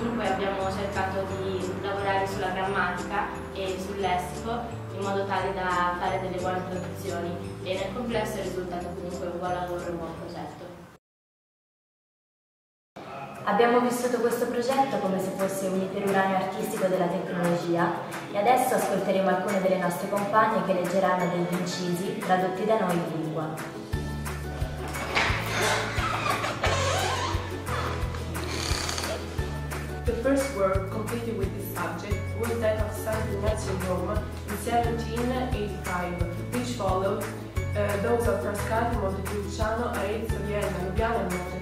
Dunque abbiamo cercato di lavorare sulla grammatica e sul lessico in modo tale da fare delle buone traduzioni e nel complesso è risultato comunque un buon lavoro e un buon progetto. Abbiamo vissuto questo progetto come se fosse un iperuranio artistico della tecnologia e adesso ascolteremo alcune delle nostre compagne che leggeranno degli incisi tradotti da noi in lingua. First work completed with this subject was that of San Ignazio in in 1785, which followed uh, those of Frascati, Montepulciano, Arezzo, Vienna, Lubiana and.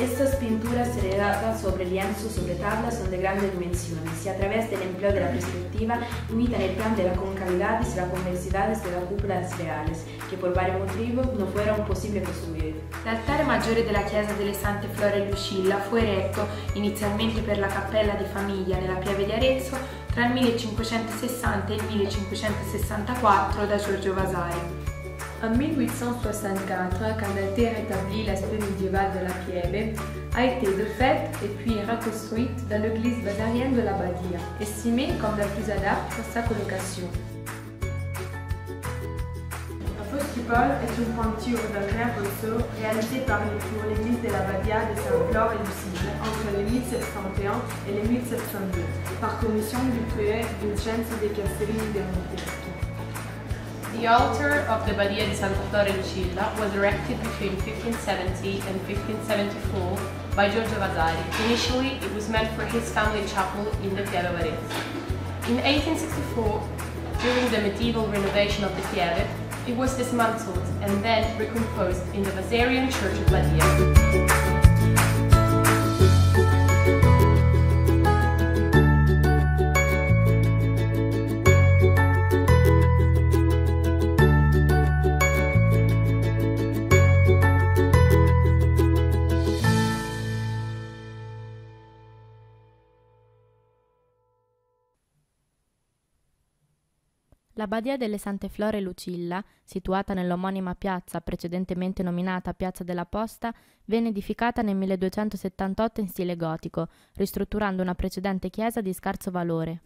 Estas pinturas realizadas sobre lienzo sobre tabla son de grandes dimensiones y a través del empleo de la perspectiva imitan el plan de la concavidad y la convexidades de las cúpulas reales, que por varios motivos no fueron posible construir. L'altare maggiore della chiesa delle Sante Flore e Lucilla fu eretto inizialmente per la cappella di famiglia nella pieve di Arezzo tra il 1560 e il 1564 da Giorgio Vasari. En 1864, quand a été rétabli l'aspect médiéval de la pieve, a été de et puis reconstruite dans l'église basarienne de la Badia, estimée comme la plus adapte pour sa colocation. La coupole est une peinture d'Andrea Rosso réalisée par pour l'église de la Badia de Saint-Flore et Lucille entre les 1701 et les 1702 par commission du prêtre Vincenzo de Castellini de Monteschi. The altar of the Badia di Santa Flora Lucilla was erected between 1570 and 1574 by Giorgio Vasari. Initially, it was meant for his family chapel in the Pieve Arezzo. In 1864, during the medieval renovation of the Pieve, it was dismantled and then recomposed in the Vasarian Church of Badia. La Badia delle Sante Flore Lucilla, situata nell'omonima piazza precedentemente nominata Piazza della Posta, venne edificata nel 1278 in stile gotico, ristrutturando una precedente chiesa di scarso valore.